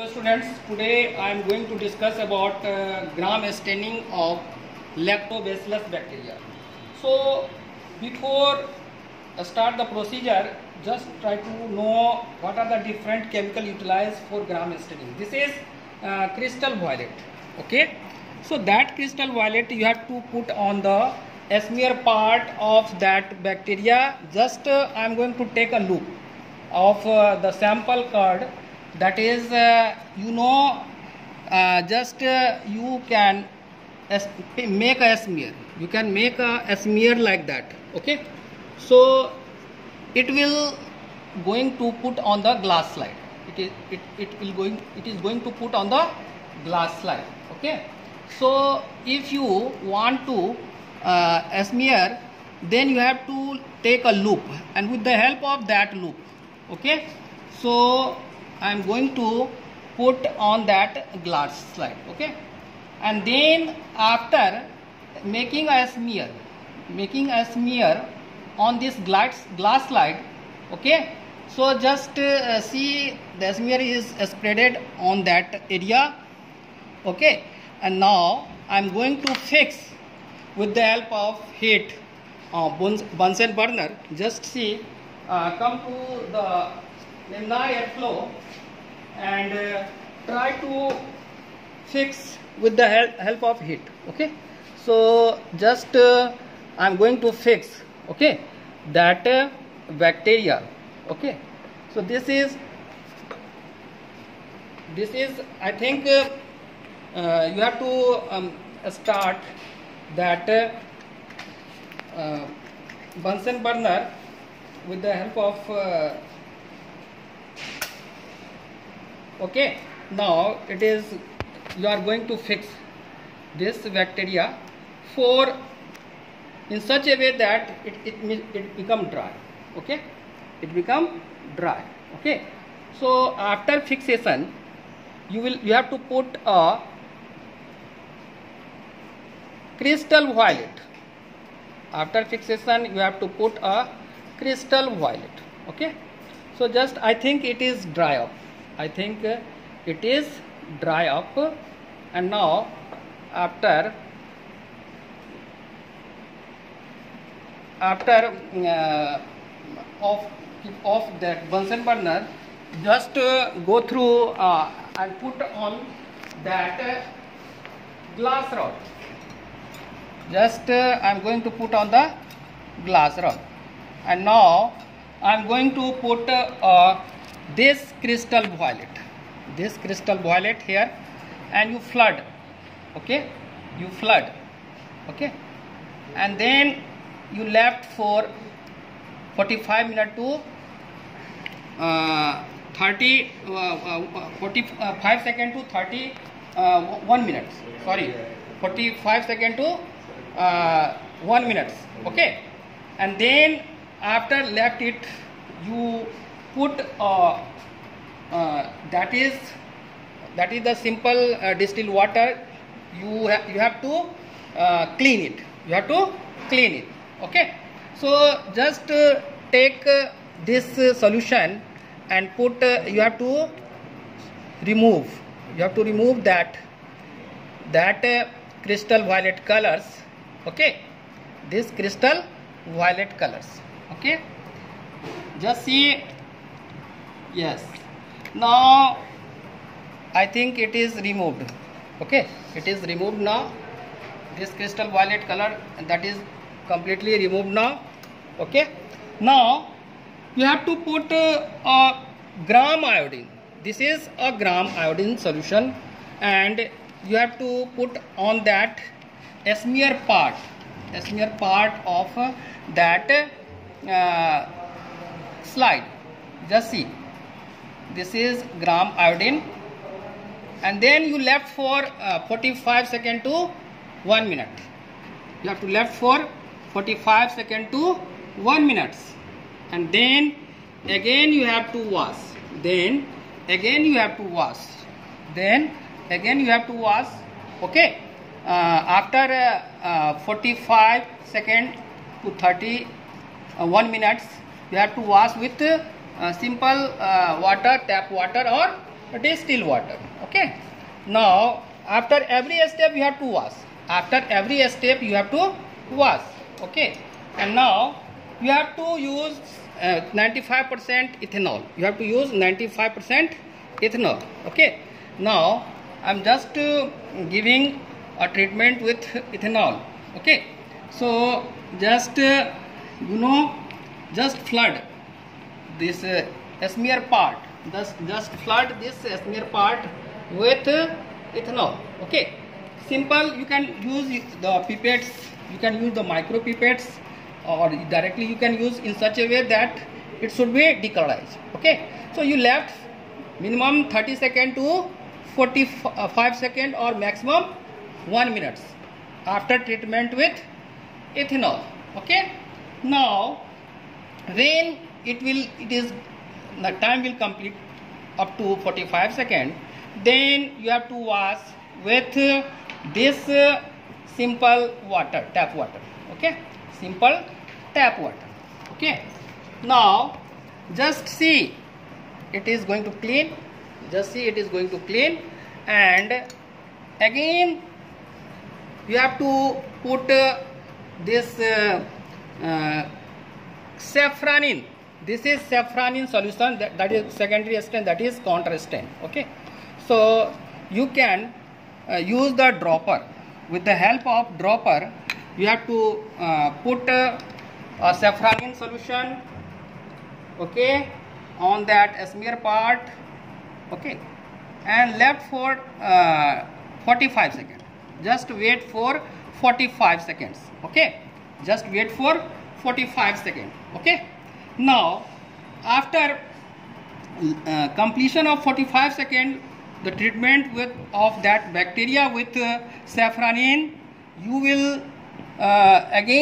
Hello students, today I am going to discuss about uh, gram staining of lactobacillus bacteria. So before I start the procedure, just try to know what are the different chemical utilized for gram staining. This is uh, crystal violet. Okay, so that crystal violet you have to put on the smear part of that bacteria. Just uh, I am going to take a look of uh, the sample curd that is uh, you know uh, just uh, you can make a smear. You can make a smear like that okay? So it will going to put on the glass slide. It is it, it will going it is going to put on the glass slide okay? So if you want to uh, smear then you have to take a loop. And with the help of that loop okay? So i am going to put on that glass slide okay? And then after making a smear making a smear on this glass glass slide okay? So just uh, see the smear is spreaded on that area okay? And now i'm going to fix with the help of heat uh, Bunsen burner. Just see uh, come to the laminar airflow and uh, try to fix with the help of heat okay? So just uh, i'm going to fix okay that uh, bacteria okay? So this is this is i think uh, uh, you have to um, start that uh, uh, Bunsen burner with the help of uh, okay now it is you are going to fix this bacteria for in such a way that it, it, it become dry okay? It become dry okay? So after fixation you will you have to put a crystal violet. After fixation you have to put a crystal violet okay? So just i think it is dry up i think uh, it is dry up. And now after after uh, off off that bunsen burner just uh, go through uh, and put on that uh, glass rod. Just uh, I'm going to put on the glass rod. And now I'm going to put uh, this crystal violet this crystal violet here and you flood okay you flood okay and then you left for 45 minutes to uh, 30 uh, uh, 45 second to 30 uh, 1 minute sorry 45 second to uh, 1 minutes okay and then after left it you put uh, uh, that is that is the simple uh, distilled water. You ha- you have to uh, clean it. You have to clean it. Okay? So just uh, take uh, this solution and put you have to remove. You have to remove that that crystal violet colors. Okay? This crystal violet colors. Okay? Just see yes. Now i think it is removed. Okay? It is removed now. This crystal violet color that is completely removed now. Okay? Now you have to put uh, a gram iodine. This is a gram iodine solution and you have to put on that smear part smear part of that uh, slide. Just see this is gram iodine. And then you left for uh, 45 second to 1 minute. You have to left for 45 second to 1 minutes and then again you have to wash. Then again you have to wash. Then again you have to wash. Okay. Uh, after uh, uh, 45 second to 30 uh, 1 minutes you have to wash with simple uh, water tap water or still water okay? Now after every step you have to wash. After every step you have to wash okay? And now you have to use 95% uh, ethanol. You have to use 95% ethanol okay? Now i'm just uh, giving a treatment with ethanol okay? So just uh, you know just flood this uh, smear part. Just just flood this smear part with uh, ethanol. Okay. Simple you can use the pipettes you can use the micro pipettes or directly you can use in such a way that it should be decolorized. Okay. So you left minimum 30 second to 45 second or maximum 1 minutes after treatment with ethanol. Okay. Now when it will it is the time will complete up to 45 second then you have to wash with this simple water tap water okay? Simple tap water okay? Now just see it is going to clean just see it is going to clean and again you have to put uh, this uh, uh, safranin this is safranin solution that, that is secondary stain that is counter stain okay? So you can uh, use the dropper. With the help of dropper you have to uh, put uh, a safranin solution okay on that smear part okay? And left for uh, 45 seconds. Just wait for 45 seconds okay? Just wait for 45 seconds okay now after uh, completion of 45 second the treatment with of that bacteria with uh, safranin you will uh, again